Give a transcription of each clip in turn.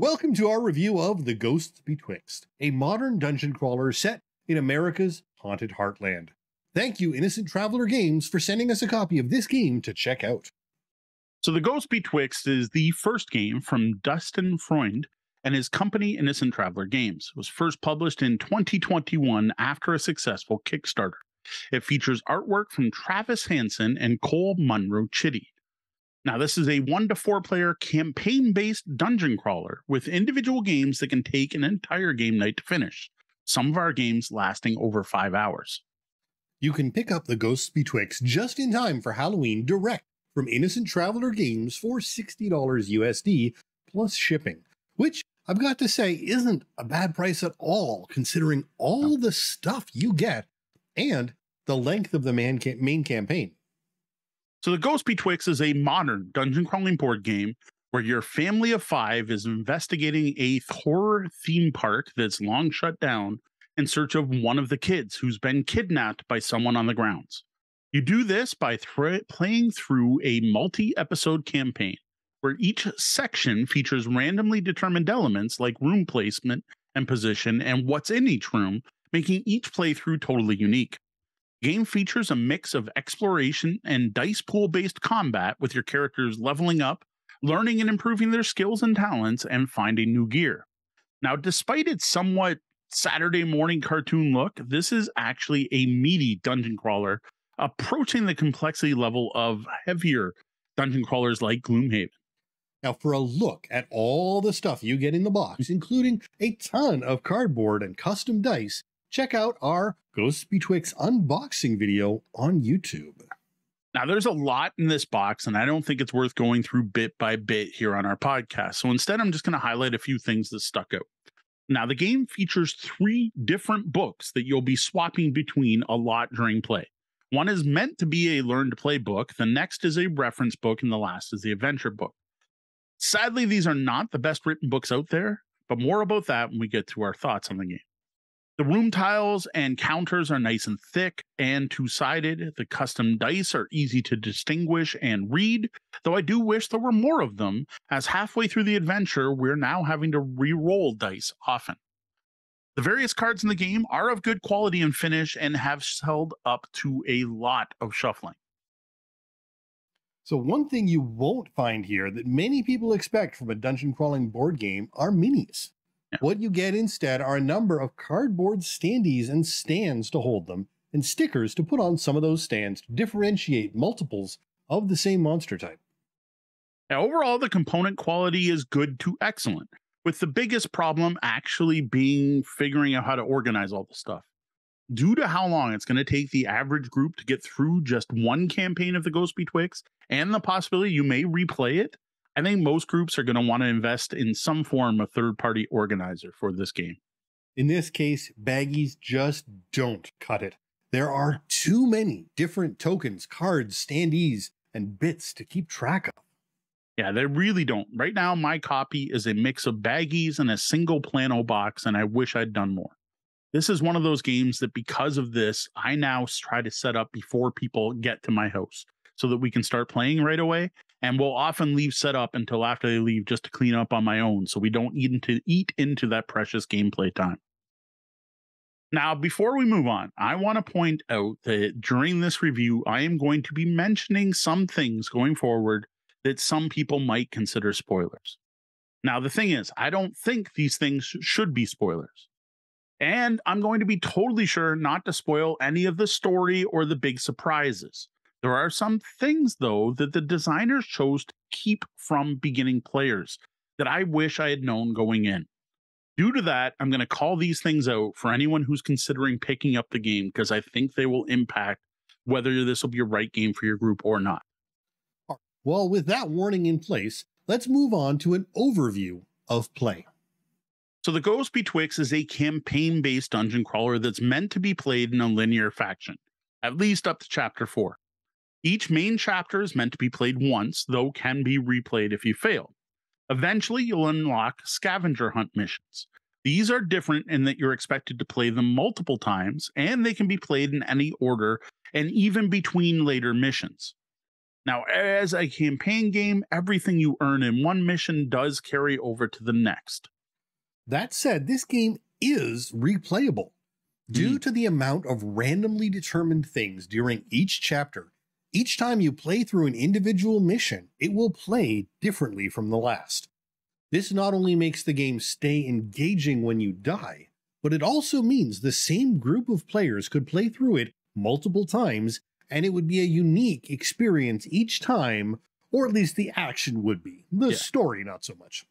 Welcome to our review of The Ghosts Betwixt, a modern dungeon crawler set in America's haunted heartland. Thank you, Innocent Traveler Games, for sending us a copy of this game to check out. So, The Ghost Betwixt is the first game from Dustin Freund and his company Innocent Traveler Games. It was first published in 2021 after a successful Kickstarter. It features artwork from Travis Hanson and Cole Munro Chitty. Now, this is a one to four player campaign based dungeon crawler with individual games that can take an entire game night to finish, some of our games lasting over five hours. You can pick up the Ghosts Betwixt just in time for Halloween direct from Innocent Traveler Games for $60 USD plus shipping, which I've got to say isn't a bad price at all, considering all the stuff you get and the length of the main campaign. So the Ghost Betwixt is a modern dungeon crawling board game where your family of five is investigating a horror theme park that's long shut down in search of one of the kids who's been kidnapped by someone on the grounds. You do this by th- playing through a multi episode campaign where each section features randomly determined elements like room placement and position and what's in each room, making each playthrough totally unique game features a mix of exploration and dice pool based combat with your characters leveling up, learning and improving their skills and talents, and finding new gear. Now, despite its somewhat Saturday morning cartoon look, this is actually a meaty dungeon crawler approaching the complexity level of heavier dungeon crawlers like Gloomhaven. Now, for a look at all the stuff you get in the box, including a ton of cardboard and custom dice, check out our Ghosts Betwixt unboxing video on YouTube. Now, there's a lot in this box, and I don't think it's worth going through bit by bit here on our podcast. So instead, I'm just going to highlight a few things that stuck out. Now, the game features three different books that you'll be swapping between a lot during play. One is meant to be a learn to play book, the next is a reference book, and the last is the adventure book. Sadly, these are not the best written books out there, but more about that when we get to our thoughts on the game. The room tiles and counters are nice and thick and two sided. The custom dice are easy to distinguish and read, though I do wish there were more of them, as halfway through the adventure, we're now having to re roll dice often. The various cards in the game are of good quality and finish and have held up to a lot of shuffling. So, one thing you won't find here that many people expect from a dungeon crawling board game are minis. Yeah. What you get instead are a number of cardboard standees and stands to hold them, and stickers to put on some of those stands to differentiate multiples of the same monster type. Now, overall, the component quality is good to excellent, with the biggest problem actually being figuring out how to organize all the stuff. Due to how long it's going to take the average group to get through just one campaign of the Ghost Betwixt and the possibility you may replay it, I think most groups are going to want to invest in some form of third party organizer for this game. In this case, baggies just don't cut it. There are too many different tokens, cards, standees, and bits to keep track of. Yeah, they really don't. Right now, my copy is a mix of baggies and a single plano box, and I wish I'd done more. This is one of those games that because of this, I now try to set up before people get to my house so that we can start playing right away and will often leave set up until after they leave just to clean up on my own so we don't eat into eat into that precious gameplay time. Now, before we move on, I want to point out that during this review, I am going to be mentioning some things going forward that some people might consider spoilers. Now, the thing is, I don't think these things should be spoilers. And I'm going to be totally sure not to spoil any of the story or the big surprises. There are some things, though, that the designers chose to keep from beginning players that I wish I had known going in. Due to that, I'm going to call these things out for anyone who's considering picking up the game because I think they will impact whether this will be a right game for your group or not. Well, with that warning in place, let's move on to an overview of play. So, The Ghost Betwixt is a campaign based dungeon crawler that's meant to be played in a linear faction, at least up to chapter 4. Each main chapter is meant to be played once, though can be replayed if you fail. Eventually, you'll unlock scavenger hunt missions. These are different in that you're expected to play them multiple times, and they can be played in any order and even between later missions. Now, as a campaign game, everything you earn in one mission does carry over to the next. That said, this game is replayable. Due mm. to the amount of randomly determined things during each chapter, each time you play through an individual mission, it will play differently from the last. This not only makes the game stay engaging when you die, but it also means the same group of players could play through it multiple times and it would be a unique experience each time, or at least the action would be. The yeah. story, not so much.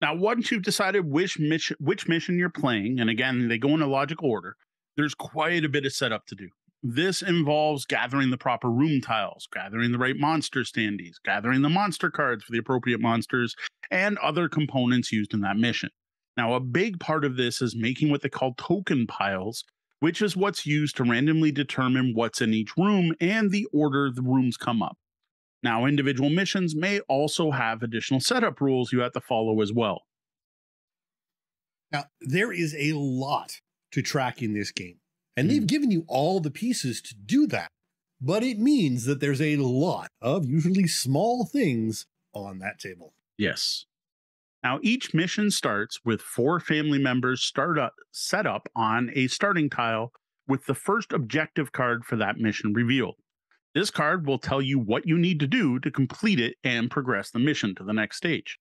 Now, once you've decided which mission, which mission you're playing, and again, they go in a logical order, there's quite a bit of setup to do. This involves gathering the proper room tiles, gathering the right monster standees, gathering the monster cards for the appropriate monsters, and other components used in that mission. Now, a big part of this is making what they call token piles, which is what's used to randomly determine what's in each room and the order the rooms come up. Now, individual missions may also have additional setup rules you have to follow as well. Now, there is a lot to track in this game, and they've hmm. given you all the pieces to do that. But it means that there's a lot of usually small things on that table. Yes. Now, each mission starts with four family members start up, set up on a starting tile with the first objective card for that mission revealed. This card will tell you what you need to do to complete it and progress the mission to the next stage.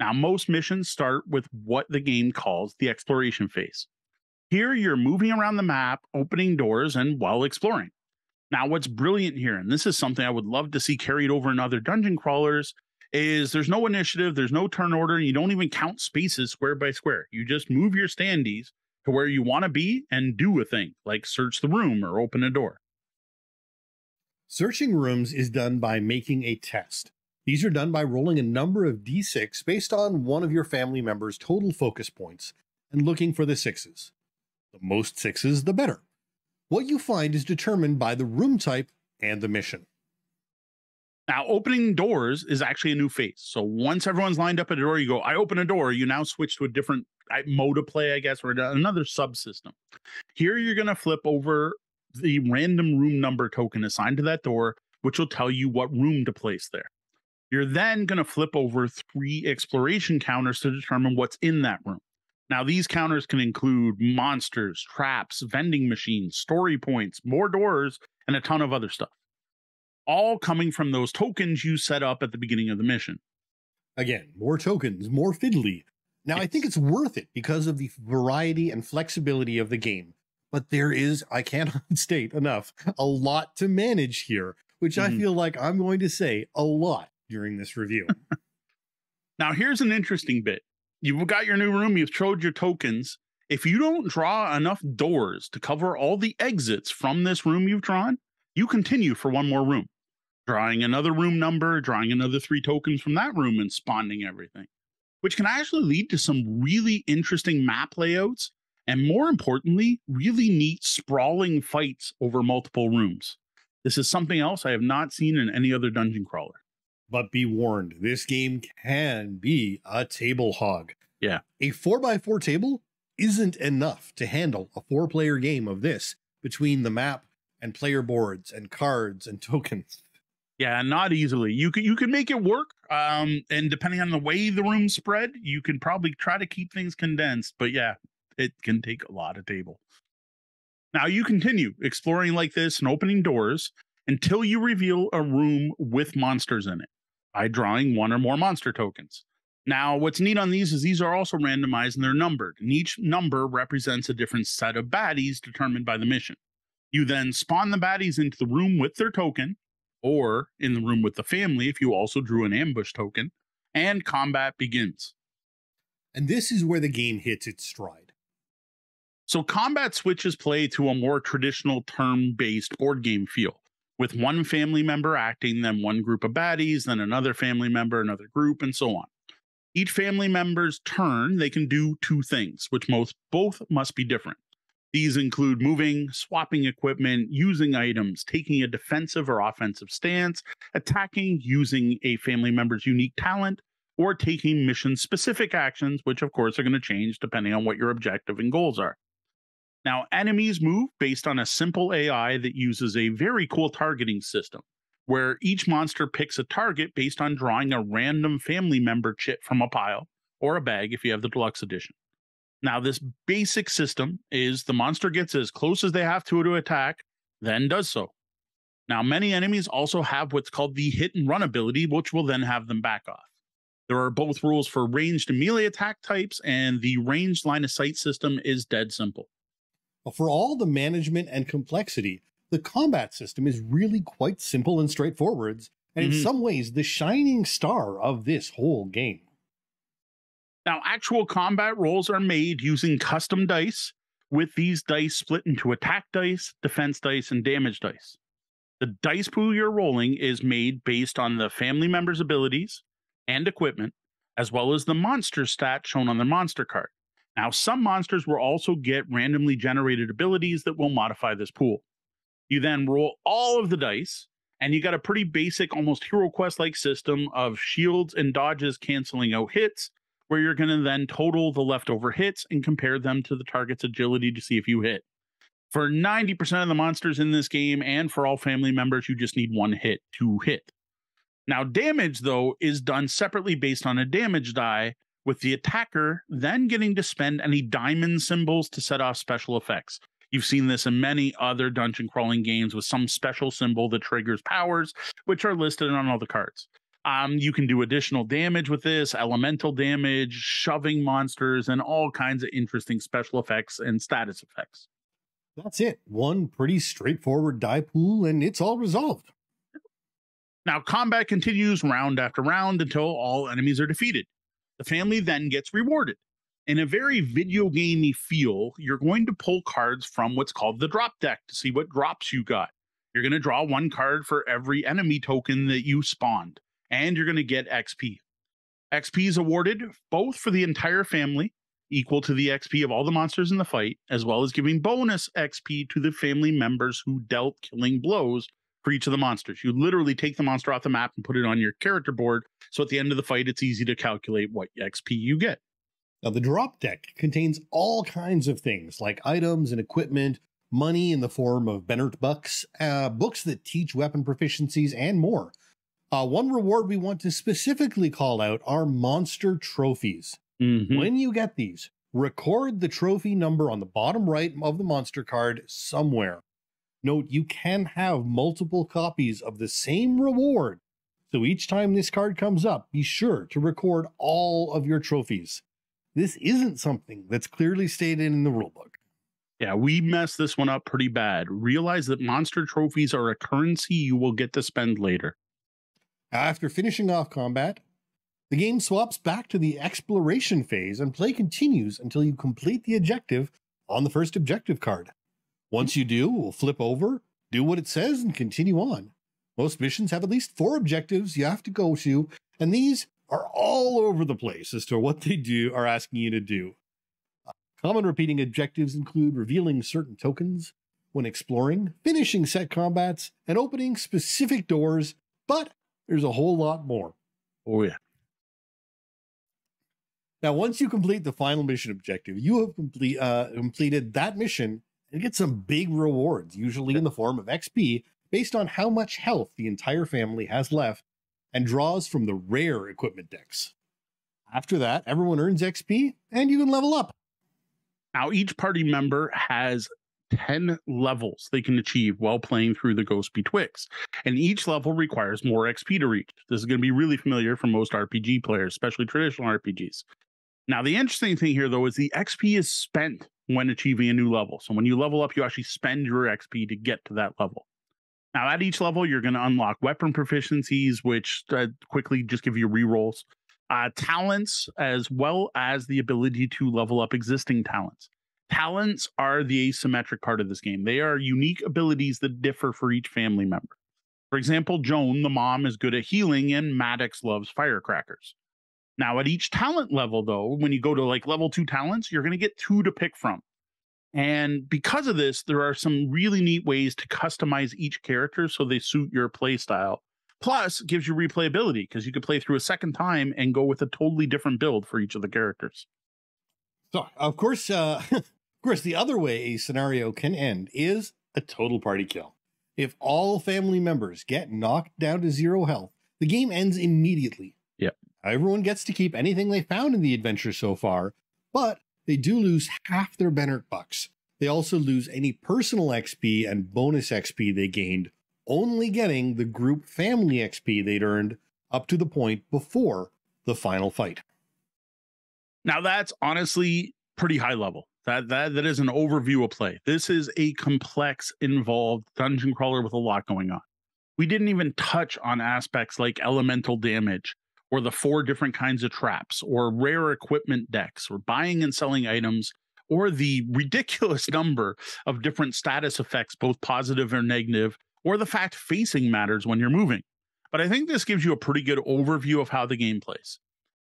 Now, most missions start with what the game calls the exploration phase. Here, you're moving around the map, opening doors, and while exploring. Now, what's brilliant here, and this is something I would love to see carried over in other dungeon crawlers, is there's no initiative, there's no turn order, and you don't even count spaces square by square. You just move your standees to where you want to be and do a thing, like search the room or open a door. Searching rooms is done by making a test. These are done by rolling a number of d6 based on one of your family members' total focus points and looking for the sixes. The most sixes, the better. What you find is determined by the room type and the mission. Now, opening doors is actually a new phase. So once everyone's lined up at a door, you go, I open a door, you now switch to a different mode of play, I guess, or another subsystem. Here, you're going to flip over the random room number token assigned to that door, which will tell you what room to place there. You're then going to flip over three exploration counters to determine what's in that room. Now, these counters can include monsters, traps, vending machines, story points, more doors, and a ton of other stuff. All coming from those tokens you set up at the beginning of the mission. Again, more tokens, more fiddly. Now, I think it's worth it because of the variety and flexibility of the game but there is, I cannot state enough, a lot to manage here, which mm. I mm-hmm. feel like I'm going to say a lot during this review. now, here's an interesting bit. You've got your new room, you've trod your tokens. If you don't draw enough doors to cover all the exits from this room you've drawn, you continue for one more room, drawing another room number, drawing another three tokens from that room, and spawning everything, which can actually lead to some really interesting map layouts and more importantly, really neat sprawling fights over multiple rooms. This is something else I have not seen in any other dungeon crawler. But be warned, this game can be a table hog. Yeah. A 4x4 table isn't enough to handle a four player game of this between the map and player boards and cards and tokens. Yeah, not easily. You can you can make it work. Um, and depending on the way the room spread, you can probably try to keep things condensed. But yeah, it can take a lot of table. Now you continue exploring like this and opening doors until you reveal a room with monsters in it by drawing one or more monster tokens. Now, what's neat on these is these are also randomized and they're numbered, and each number represents a different set of baddies determined by the mission. You then spawn the baddies into the room with their token, or in the room with the family if you also drew an ambush token, and combat begins. And this is where the game hits its stride. So combat switches play to a more traditional turn based board game feel, with one family member acting, then one group of baddies, then another family member, another group, and so on. Each family member's turn, they can do two things, which most both must be different. These include moving, swapping equipment, using items, taking a defensive or offensive stance, attacking using a family member's unique talent, or taking mission specific actions, which of course are going to change depending on what your objective and goals are. Now, enemies move based on a simple AI that uses a very cool targeting system, where each monster picks a target based on drawing a random family member chip from a pile or a bag if you have the deluxe edition. Now, this basic system is the monster gets as close as they have to to attack, then does so. Now, many enemies also have what's called the hit and run ability, which will then have them back off. There are both rules for ranged and melee attack types, and the ranged line of sight system is dead simple. For all the management and complexity, the combat system is really quite simple and straightforward, and mm-hmm. in some ways, the shining star of this whole game. Now, actual combat rolls are made using custom dice, with these dice split into attack dice, defense dice, and damage dice. The dice pool you're rolling is made based on the family member's abilities and equipment, as well as the monster stat shown on the monster card. Now, some monsters will also get randomly generated abilities that will modify this pool. You then roll all of the dice, and you got a pretty basic, almost Hero Quest like system of shields and dodges canceling out hits, where you're going to then total the leftover hits and compare them to the target's agility to see if you hit. For 90% of the monsters in this game and for all family members, you just need one hit to hit. Now, damage, though, is done separately based on a damage die, with the attacker then getting to spend any diamond symbols to set off special effects. You've seen this in many other dungeon crawling games with some special symbol that triggers powers, which are listed on all the cards. Um, you can do additional damage with this, elemental damage, shoving monsters, and all kinds of interesting special effects and status effects. That's it. One pretty straightforward die pool, and it's all resolved. Now, combat continues round after round until all enemies are defeated. The family then gets rewarded in a very video gamey feel, you're going to pull cards from what's called the drop deck to see what drops you got. You're going to draw one card for every enemy token that you spawned, and you're going to get XP. XP is awarded both for the entire family, equal to the XP of all the monsters in the fight, as well as giving bonus XP to the family members who dealt killing blows for each of the monsters. You literally take the monster off the map and put it on your character board. So at the end of the fight, it's easy to calculate what XP you get. Now, the drop deck contains all kinds of things like items and equipment, money in the form of Bennert bucks, uh, books that teach weapon proficiencies, and more. Uh, one reward we want to specifically call out are monster trophies. Mm-hmm. When you get these, record the trophy number on the bottom right of the monster card somewhere. Note you can have multiple copies of the same reward. So each time this card comes up, be sure to record all of your trophies. This isn't something that's clearly stated in the rulebook. Yeah, we messed this one up pretty bad. Realize that monster trophies are a currency you will get to spend later. After finishing off combat, the game swaps back to the exploration phase and play continues until you complete the objective on the first objective card. Once you do, we'll flip over, do what it says, and continue on. Most missions have at least four objectives you have to go to, and these are all over the place as to what they do are asking you to do. Common repeating objectives include revealing certain tokens when exploring, finishing set combats, and opening specific doors, but there's a whole lot more. Oh, yeah. Now, once you complete the final mission objective, you have complete, uh, completed that mission and get some big rewards, usually in the form of XP, based on how much health the entire family has left and draws from the rare equipment decks. After that, everyone earns XP and you can level up. Now, each party member has 10 levels they can achieve while playing through the Ghost Betwixt, and each level requires more XP to reach. This is going to be really familiar for most RPG players, especially traditional RPGs. Now, the interesting thing here, though, is the XP is spent when achieving a new level. So when you level up, you actually spend your XP to get to that level. Now, at each level, you're going to unlock weapon proficiencies, which uh, quickly just give you rerolls, uh, talents, as well as the ability to level up existing talents. Talents are the asymmetric part of this game. They are unique abilities that differ for each family member. For example, Joan, the mom, is good at healing, and Maddox loves firecrackers. Now, at each talent level, though, when you go to like level two talents, you're going to get two to pick from. And because of this, there are some really neat ways to customize each character so they suit your play style. Plus, gives you replayability because you could play through a second time and go with a totally different build for each of the characters. So, of course, uh, of course, the other way a scenario can end is a total party kill. If all family members get knocked down to zero health, the game ends immediately. Everyone gets to keep anything they found in the adventure so far, but they do lose half their Bennert bucks. They also lose any personal XP and bonus XP they gained, only getting the group family XP they'd earned up to the point before the final fight. Now that's honestly pretty high level. That that that is an overview of play. This is a complex, involved dungeon crawler with a lot going on. We didn't even touch on aspects like elemental damage or the four different kinds of traps or rare equipment decks or buying and selling items or the ridiculous number of different status effects, both positive or negative, or the fact facing matters when you're moving. But I think this gives you a pretty good overview of how the game plays.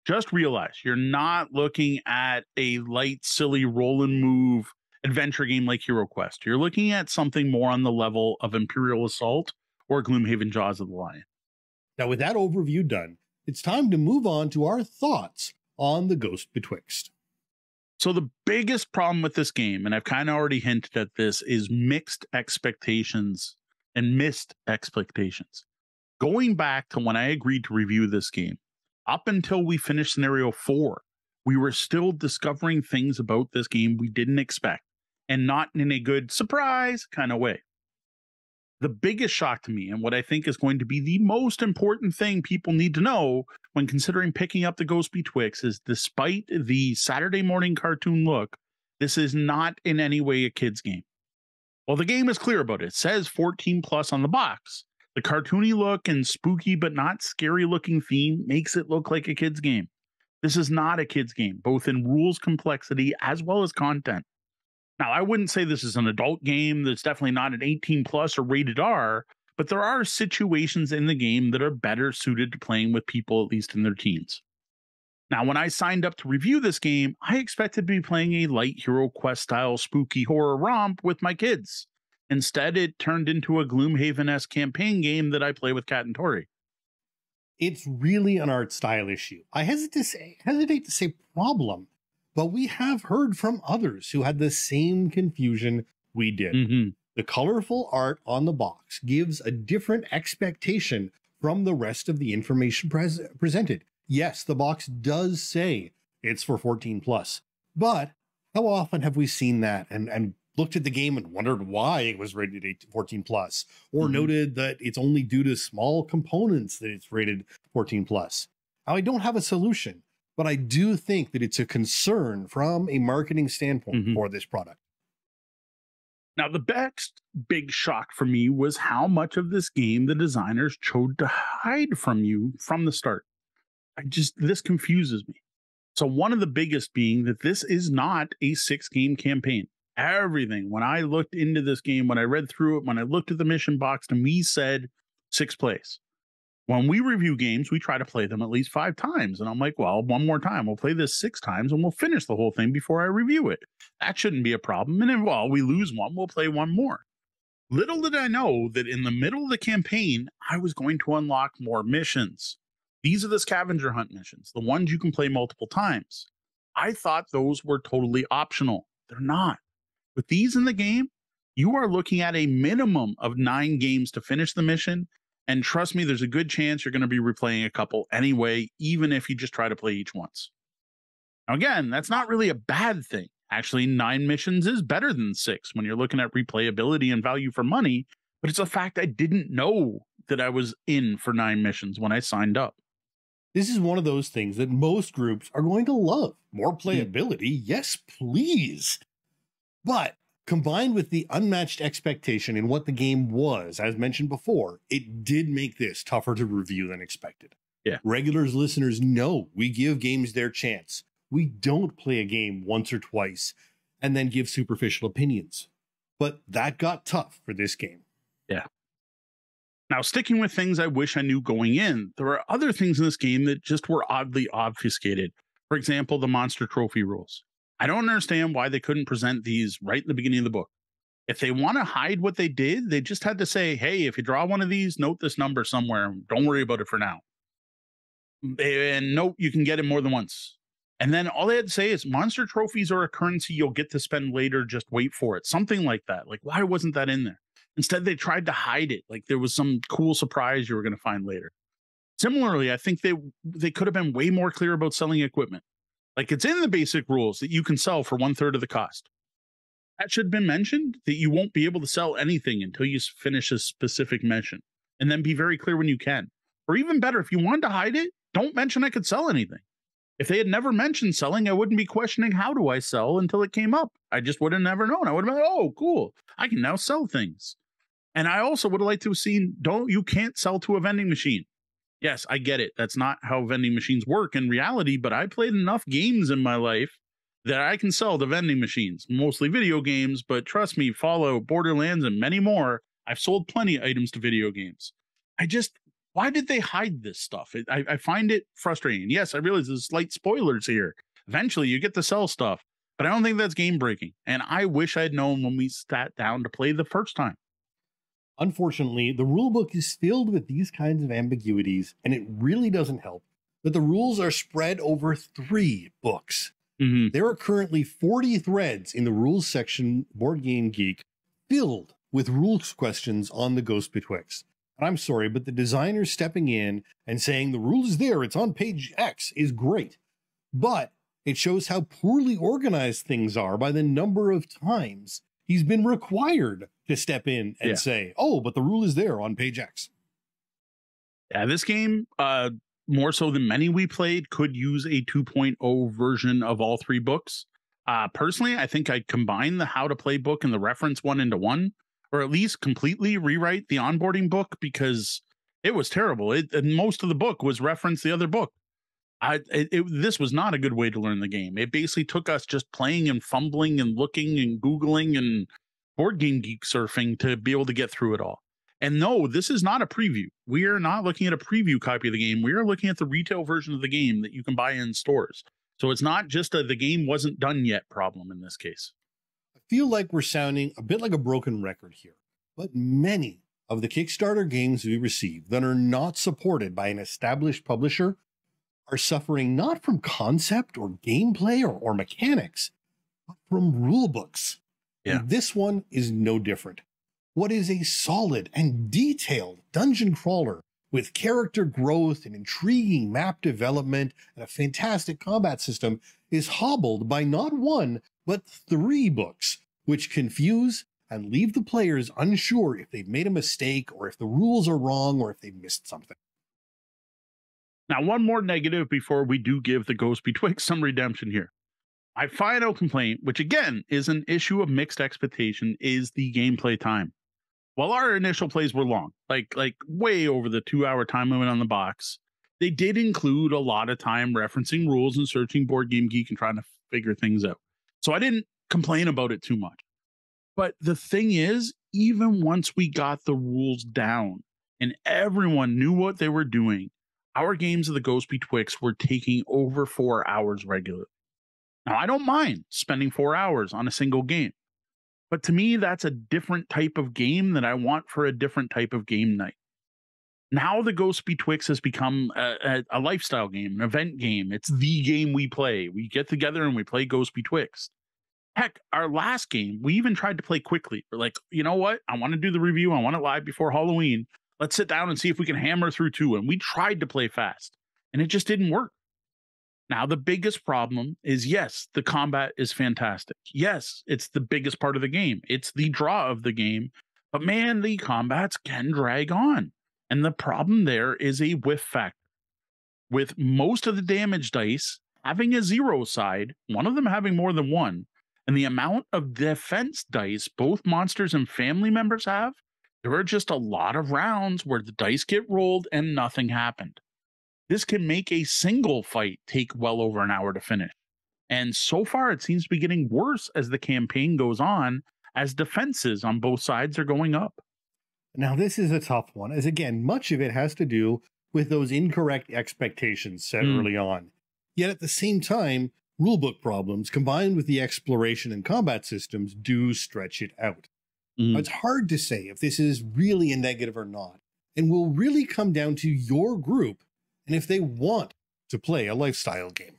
Just realize you're not looking at a light, silly roll and move adventure game like Hero Quest. You're looking at something more on the level of Imperial Assault or Gloomhaven Jaws of the Lion. Now, with that overview done, it's time to move on to our thoughts on the Ghost Betwixt. So, the biggest problem with this game, and I've kind of already hinted at this, is mixed expectations and missed expectations. Going back to when I agreed to review this game, up until we finished scenario four, we were still discovering things about this game we didn't expect and not in a good surprise kind of way. The biggest shock to me, and what I think is going to be the most important thing people need to know when considering picking up the Ghost Betwixt, is despite the Saturday morning cartoon look, this is not in any way a kid's game. Well, the game is clear about it. It says 14 plus on the box. The cartoony look and spooky but not scary looking theme makes it look like a kid's game. This is not a kid's game, both in rules complexity as well as content. Now, I wouldn't say this is an adult game that's definitely not an 18 plus or rated R, but there are situations in the game that are better suited to playing with people, at least in their teens. Now, when I signed up to review this game, I expected to be playing a light Hero Quest style spooky horror romp with my kids. Instead, it turned into a Gloomhaven esque campaign game that I play with Kat and Tori. It's really an art style issue. I hesitate to say, hesitate to say problem, but we have heard from others who had the same confusion we did. Mm-hmm. The colorful art on the box gives a different expectation from the rest of the information pres- presented. Yes, the box does say it's for 14 plus, but how often have we seen that and, and looked at the game and wondered why it was rated 18, 14 plus, or Mhm. noted that it's only due to small components that it's rated 14 plus. Now, I don't have a solution, but I do think that it's a concern from a marketing standpoint Mhm. for this product. Now, the next big shock for me was how much of this game the designers chose to hide from you from the start. I just, this confuses me. So, one of the biggest being that this is not a six game campaign. Everything, when I looked into this game, when I read through it, when I looked at the mission box, to me said six plays. When we review games, we try to play them at least five times. And I'm like, well, one more time. We'll play this six times and we'll finish the whole thing before I review it. That shouldn't be a problem. And then, well, we lose one, we'll play one more. Little did I know that in the middle of the campaign, I was going to unlock more missions. These are the scavenger hunt missions, the ones you can play multiple times. I thought those were totally optional. They're not. With these in the game, you are looking at a minimum of nine games to finish the mission. And trust me, there's a good chance you're going to be replaying a couple anyway, even if you just try to play each once. Now, again, that's not really a bad thing. Actually, nine missions is better than six when you're looking at replayability and value for money. But it's a fact I didn't know that I was in for nine missions when I signed up. This is one of those things that most groups are going to love. More hmm. playability, yes, please. But combined with the unmatched expectation in what the game was, as mentioned before, it did make this tougher to review than expected. Yeah. Regulars listeners know we give games their chance. We don't play a game once or twice and then give superficial opinions. But that got tough for this game. Yeah. Now, sticking with things I wish I knew going in, there are other things in this game that just were oddly obfuscated. For example, the monster trophy rules. I don't understand why they couldn't present these right in the beginning of the book. If they want to hide what they did, they just had to say, hey, if you draw one of these, note this number somewhere. Don't worry about it for now. And note you can get it more than once. And then all they had to say is monster trophies are a currency you'll get to spend later. Just wait for it. Something like that. Like, why wasn't that in there? Instead, they tried to hide it like there was some cool surprise you were going to find later. Similarly, I think they they could have been way more clear about selling equipment. Like it's in the basic rules that you can sell for one third of the cost. That should have been mentioned that you won't be able to sell anything until you finish a specific mission, and then be very clear when you can. Or even better, if you wanted to hide it, don't mention I could sell anything. If they had never mentioned selling, I wouldn't be questioning how do I sell until it came up. I just would have never known. I would have been oh, cool. I can now sell things. And I also would have liked to have seen, don't you can't sell to a vending machine. Yes, I get it. That's not how vending machines work in reality, but I played enough games in my life that I can sell to vending machines, mostly video games, but trust me, Fallout Borderlands, and many more. I've sold plenty of items to video games. I just why did they hide this stuff? I, I find it frustrating. Yes, I realize there's slight spoilers here. Eventually, you get to sell stuff, but I don't think that's game breaking. And I wish I'd known when we sat down to play the first time. Unfortunately, the rulebook is filled with these kinds of ambiguities, and it really doesn't help that the rules are spread over three books. Mm-hmm. There are currently 40 threads in the rules section, Board Game Geek, filled with rules questions on the Ghost Betwixt. I'm sorry, but the designer stepping in and saying the rule is there, it's on page X, is great. But it shows how poorly organized things are by the number of times he's been required to step in and yeah. say, oh, but the rule is there on page X. Yeah, this game, uh, more so than many we played, could use a 2.0 version of all three books. Uh, personally, I think I'd combine the how to play book and the reference one into one or at least completely rewrite the onboarding book because it was terrible. It and most of the book was reference the other book. I it, it, this was not a good way to learn the game. It basically took us just playing and fumbling and looking and googling and board game geek surfing to be able to get through it all. And no, this is not a preview. We are not looking at a preview copy of the game. We are looking at the retail version of the game that you can buy in stores. So it's not just a the game wasn't done yet problem in this case I feel like we're sounding a bit like a broken record here, but many of the Kickstarter games we receive that are not supported by an established publisher are suffering not from concept or gameplay or, or mechanics, but from rulebooks. Yeah. And this one is no different. What is a solid and detailed dungeon crawler with character growth and intriguing map development and a fantastic combat system is hobbled by not one, but three books which confuse and leave the players unsure if they've made a mistake or if the rules are wrong or if they've missed something. Now, one more negative before we do give the Ghost Betwixt some redemption here. My final complaint, which again is an issue of mixed expectation, is the gameplay time. While our initial plays were long, like like way over the two hour time limit on the box, they did include a lot of time referencing rules and searching Board Game Geek and trying to figure things out. So I didn't complain about it too much. But the thing is, even once we got the rules down and everyone knew what they were doing, our games of the Ghost Betwixt were taking over four hours regularly. Now, I don't mind spending four hours on a single game, but to me, that's a different type of game that I want for a different type of game night. Now, the Ghost Betwixt has become a, a, a lifestyle game, an event game. It's the game we play. We get together and we play Ghost Betwixt. Heck, our last game, we even tried to play quickly. We're like, you know what? I want to do the review. I want it live before Halloween. Let's sit down and see if we can hammer through two. And we tried to play fast, and it just didn't work. Now, the biggest problem is yes, the combat is fantastic. Yes, it's the biggest part of the game, it's the draw of the game. But man, the combats can drag on. And the problem there is a whiff factor. With most of the damage dice having a zero side, one of them having more than one, and the amount of defense dice both monsters and family members have, there are just a lot of rounds where the dice get rolled and nothing happened. This can make a single fight take well over an hour to finish. And so far, it seems to be getting worse as the campaign goes on, as defenses on both sides are going up. Now, this is a tough one, as again, much of it has to do with those incorrect expectations set mm. early on. Yet at the same time, rulebook problems combined with the exploration and combat systems do stretch it out. Mm. It's hard to say if this is really a negative or not, and will really come down to your group and if they want to play a lifestyle game.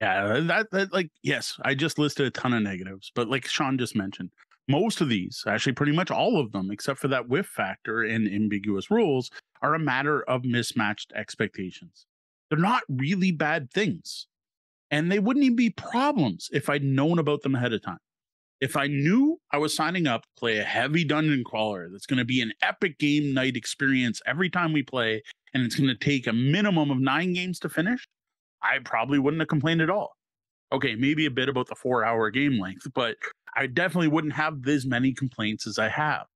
Yeah, uh, that, that like yes, I just listed a ton of negatives, but like Sean just mentioned, most of these, actually pretty much all of them, except for that whiff factor and ambiguous rules, are a matter of mismatched expectations. They're not really bad things. And they wouldn't even be problems if I'd known about them ahead of time. If I knew I was signing up to play a heavy dungeon crawler that's going to be an epic game night experience every time we play, and it's going to take a minimum of nine games to finish, I probably wouldn't have complained at all. Okay, maybe a bit about the four hour game length, but I definitely wouldn't have this many complaints as I have.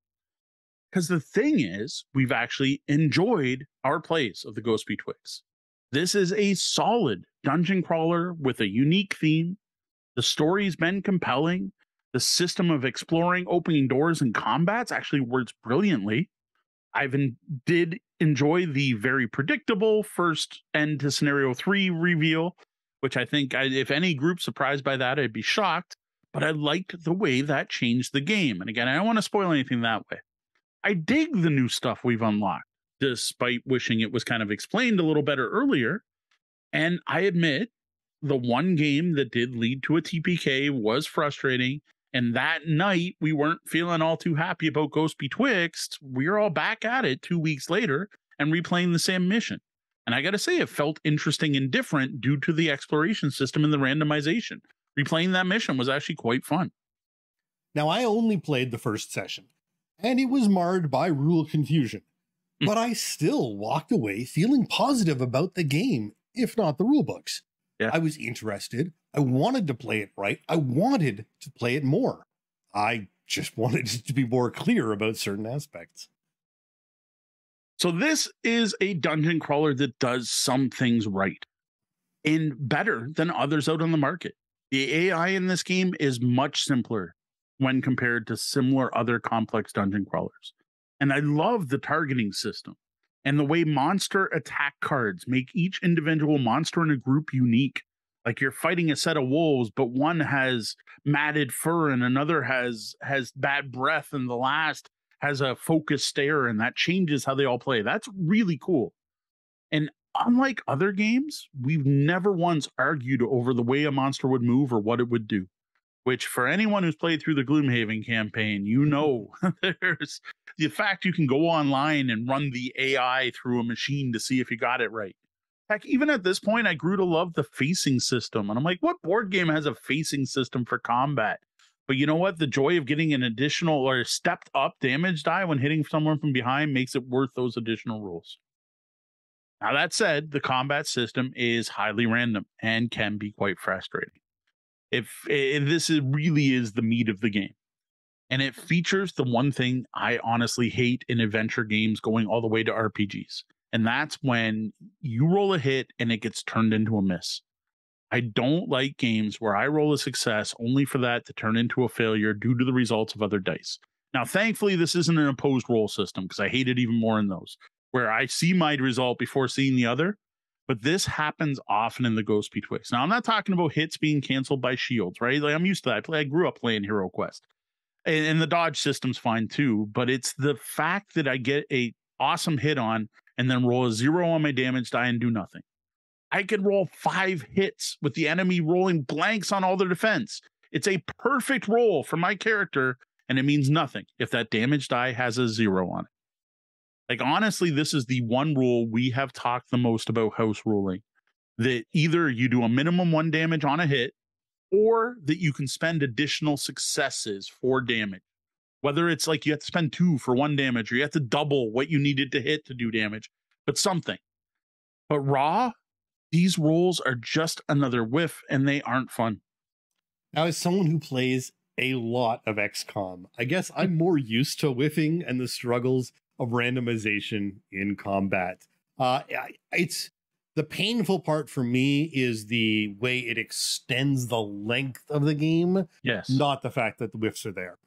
Because the thing is, we've actually enjoyed our plays of the Ghost Betwixt. This is a solid dungeon crawler with a unique theme. The story's been compelling. The system of exploring, opening doors, and combats actually works brilliantly. I've did enjoy the very predictable first end to scenario three reveal, which I think I, if any group surprised by that, I'd be shocked. But I liked the way that changed the game. And again, I don't want to spoil anything that way. I dig the new stuff we've unlocked, despite wishing it was kind of explained a little better earlier. And I admit the one game that did lead to a TPK was frustrating. And that night, we weren't feeling all too happy about Ghost Betwixt. We are all back at it two weeks later and replaying the same mission. And I got to say, it felt interesting and different due to the exploration system and the randomization. Replaying that mission was actually quite fun. Now, I only played the first session, and it was marred by rule confusion. Hmm. but I still walked away feeling positive about the game, if not the rule books. Yeah. I was interested. I wanted to play it right. I wanted to play it more. I just wanted to be more clear about certain aspects. So, this is a dungeon crawler that does some things right and better than others out on the market. The AI in this game is much simpler when compared to similar other complex dungeon crawlers. And I love the targeting system and the way monster attack cards make each individual monster in a group unique. Like you're fighting a set of wolves, but one has matted fur and another has has bad breath, and the last has a focused stare, and that changes how they all play. That's really cool. And unlike other games, we've never once argued over the way a monster would move or what it would do. Which, for anyone who's played through the Gloomhaven campaign, you mm-hmm. know there's the fact you can go online and run the AI through a machine to see if you got it right. Heck, even at this point, I grew to love the facing system. And I'm like, what board game has a facing system for combat? But you know what? The joy of getting an additional or stepped up damage die when hitting someone from behind makes it worth those additional rules. Now, that said, the combat system is highly random and can be quite frustrating. If, if this is, really is the meat of the game, and it features the one thing I honestly hate in adventure games going all the way to RPGs. And that's when you roll a hit and it gets turned into a miss. I don't like games where I roll a success only for that to turn into a failure due to the results of other dice. Now, thankfully, this isn't an opposed roll system because I hate it even more in those where I see my result before seeing the other. But this happens often in the Ghost Betwixt. Now, I'm not talking about hits being canceled by shields, right? Like I'm used to that. I, play, I grew up playing Hero Quest, and, and the dodge system's fine too. But it's the fact that I get a awesome hit on and then roll a zero on my damage die and do nothing. I can roll five hits with the enemy rolling blanks on all their defense. It's a perfect roll for my character, and it means nothing if that damage die has a zero on it. Like, honestly, this is the one rule we have talked the most about house ruling that either you do a minimum one damage on a hit or that you can spend additional successes for damage. Whether it's like you have to spend two for one damage or you have to double what you needed to hit to do damage, but something. But raw, these rolls are just another whiff and they aren't fun. Now, as someone who plays a lot of XCOM, I guess I'm more used to whiffing and the struggles of randomization in combat. Uh, it's the painful part for me is the way it extends the length of the game. Yes. Not the fact that the whiffs are there.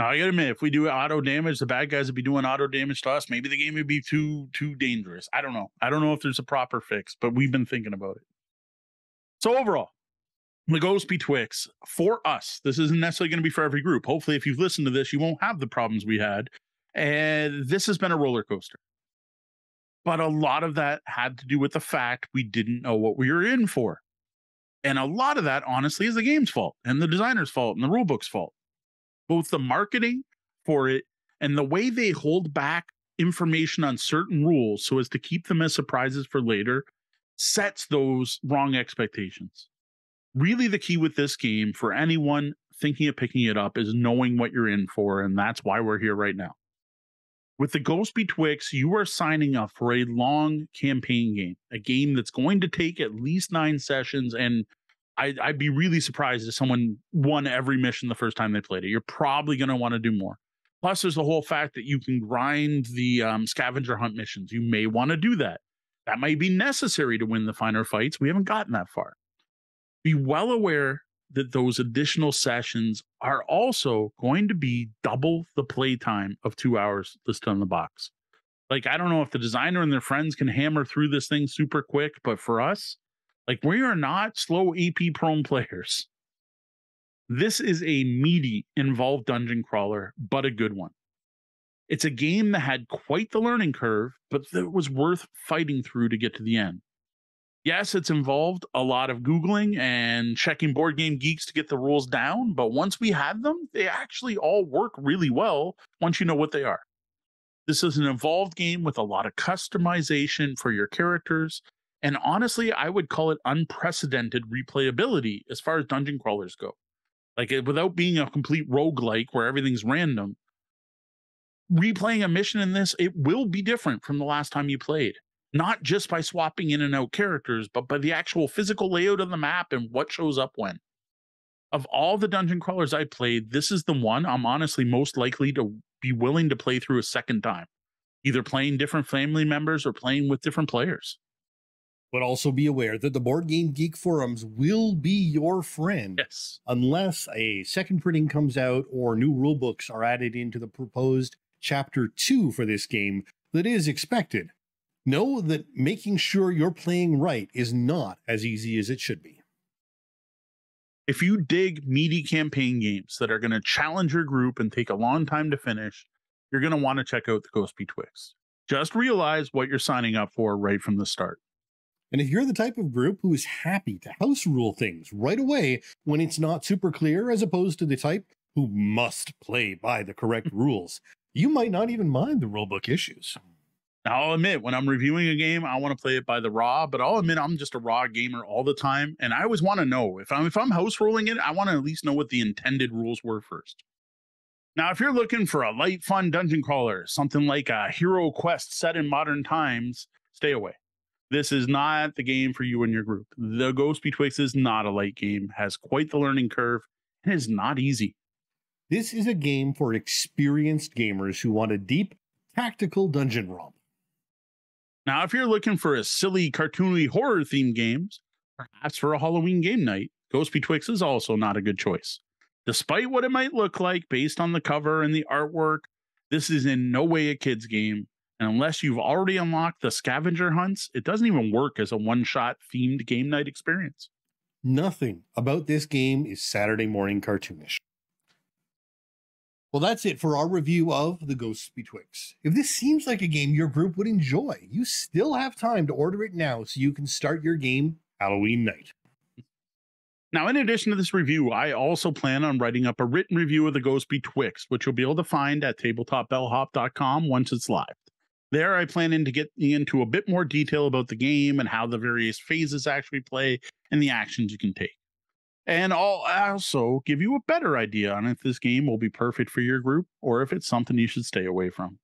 Now I gotta admit, if we do auto damage, the bad guys would be doing auto damage to us. Maybe the game would be too too dangerous. I don't know. I don't know if there's a proper fix, but we've been thinking about it. So overall, the Ghost Betwixt for us. This isn't necessarily going to be for every group. Hopefully, if you've listened to this, you won't have the problems we had. And this has been a roller coaster. But a lot of that had to do with the fact we didn't know what we were in for. And a lot of that, honestly, is the game's fault and the designer's fault and the rulebook's fault. Both the marketing for it and the way they hold back information on certain rules so as to keep them as surprises for later sets those wrong expectations. Really, the key with this game for anyone thinking of picking it up is knowing what you're in for. And that's why we're here right now. With the Ghost Betwixt, you are signing up for a long campaign game, a game that's going to take at least nine sessions. And I, would be really surprised if someone won every mission the first time they played it. You're probably going to want to do more. Plus, there's the whole fact that you can grind the um, scavenger hunt missions. You may want to do that. That might be necessary to win the finer fights. We haven't gotten that far. Be well aware that those additional sessions are also going to be double the playtime of two hours listed on the box. Like, I don't know if the designer and their friends can hammer through this thing super quick, but for us, like, we are not slow AP prone players. This is a meaty, involved dungeon crawler, but a good one. It's a game that had quite the learning curve, but that was worth fighting through to get to the end. Yes, it's involved a lot of Googling and checking Board Game Geeks to get the rules down, but once we had them, they actually all work really well once you know what they are. This is an involved game with a lot of customization for your characters, and honestly, I would call it unprecedented replayability as far as dungeon crawlers go. Like without being a complete roguelike where everything's random, replaying a mission in this, it will be different from the last time you played. Not just by swapping in and out characters, but by the actual physical layout of the map and what shows up when. Of all the dungeon crawlers I played, this is the one I'm honestly most likely to be willing to play through a second time, either playing different family members or playing with different players. But also be aware that the Board Game Geek forums will be your friend. Yes. Unless a second printing comes out or new rulebooks are added into the proposed chapter 2 for this game that is expected. Know that making sure you're playing right is not as easy as it should be. If you dig meaty campaign games that are going to challenge your group and take a long time to finish, you're going to want to check out the Ghosts Betwixt. Just realize what you're signing up for right from the start. And if you're the type of group who is happy to house rule things right away when it's not super clear, as opposed to the type who must play by the correct mm. rules, you might not even mind the rulebook issues. Now, I'll admit, when I'm reviewing a game, I want to play it by the raw, but I'll admit I'm just a raw gamer all the time, and I always want to know if I'm if I'm house rolling it, I want to at least know what the intended rules were first. Now, if you're looking for a light, fun dungeon crawler, something like a Hero Quest set in modern times, stay away. This is not the game for you and your group. The Ghosts Betwixt is not a light game, has quite the learning curve, and is not easy. This is a game for experienced gamers who want a deep, tactical dungeon romp. Now, if you're looking for a silly, cartoony horror themed games, perhaps for a Halloween game night, Ghosts Betwixt is also not a good choice. Despite what it might look like based on the cover and the artwork, this is in no way a kid's game and unless you've already unlocked the scavenger hunts, it doesn't even work as a one shot themed game night experience. Nothing about this game is Saturday morning cartoonish. Well, that's it for our review of The Ghosts Betwixt. If this seems like a game your group would enjoy, you still have time to order it now so you can start your game Halloween night. Now, in addition to this review, I also plan on writing up a written review of The Ghosts Betwixt, which you'll be able to find at tabletopbellhop.com once it's live. There, I plan in to get into a bit more detail about the game and how the various phases actually play and the actions you can take. And I'll also give you a better idea on if this game will be perfect for your group or if it's something you should stay away from.